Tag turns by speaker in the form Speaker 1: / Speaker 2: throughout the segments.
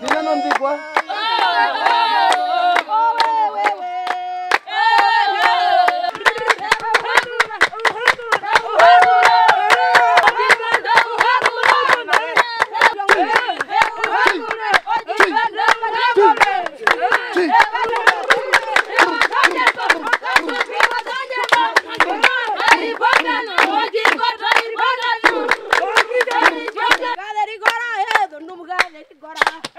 Speaker 1: Ninanondigwa. Guaraná.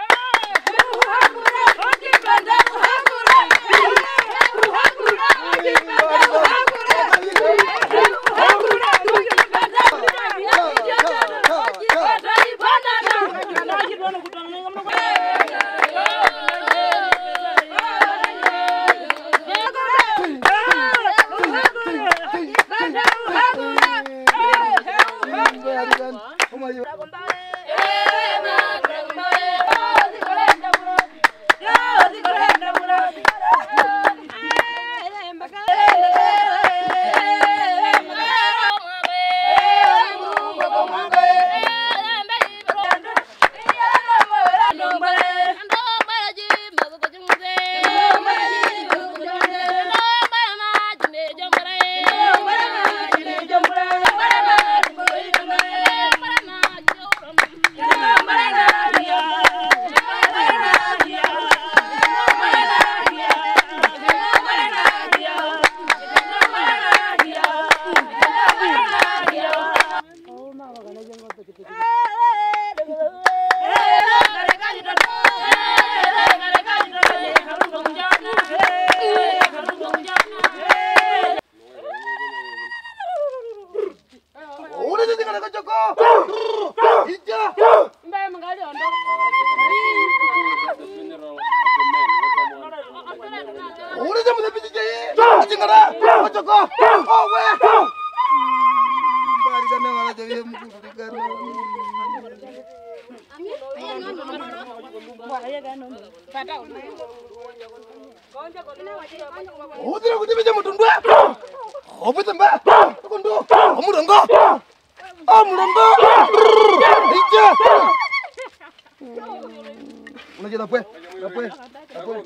Speaker 1: Joko. Kowe. Bari sampe malah jadi mukurikan. Udhira kuti meje mutundwe. Obita mba. Kundu. Omulongo. Omulongo. Ije. Unajira pwe. Pwe. Pwe.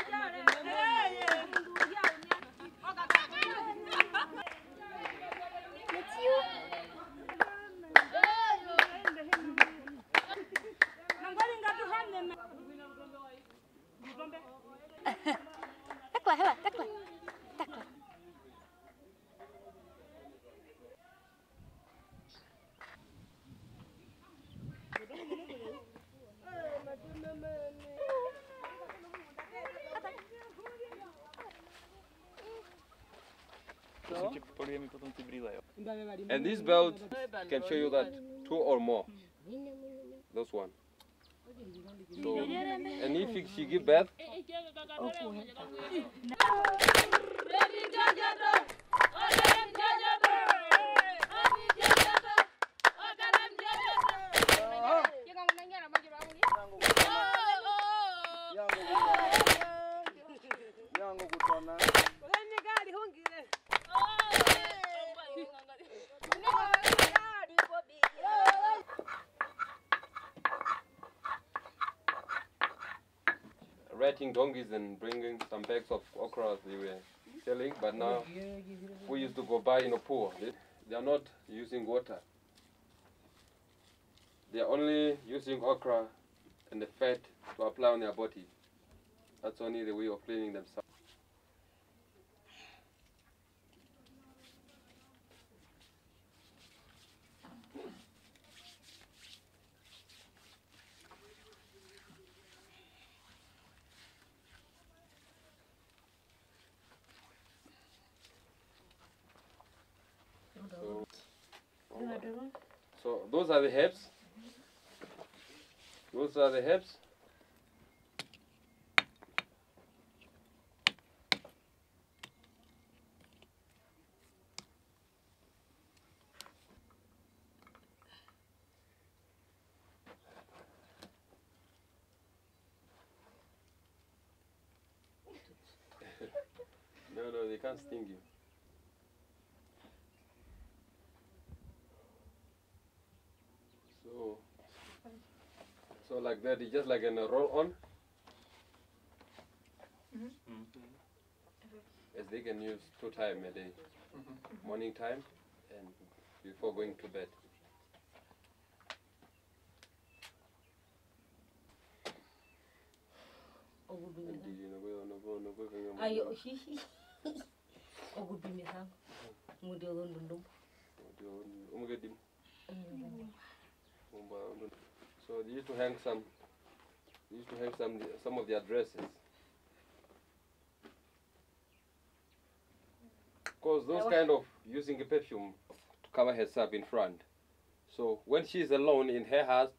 Speaker 1: Ija. Ija.
Speaker 2: Tekla, hele, tekla. Tekla.
Speaker 3: And this belt can show you that two or more. Hmm. Those one. So, and if she give birth,
Speaker 1: Yangu
Speaker 3: rating donkeys and bringing some bags of ochre they were selling, but now we used to go buy in a pool. They are not using water. They are only using ochre and the fat to apply on their body. That's only the way of cleaning themselves. So, so those are the herbs. Those are the herbs. no, no, they can't sting you. So, so like that, it's just like in a roll on. As they can use two time a day, morning time and before going to bed.
Speaker 4: Ayo, hihi. Ogudumi sang. Mudi ogon dundum.
Speaker 3: do- um, So they used to hang some. They used to hang some some of their dresses. Cause those kind of using a perfume to cover herself in front. So when she's alone in her house,